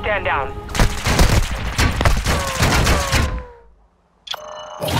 Stand down.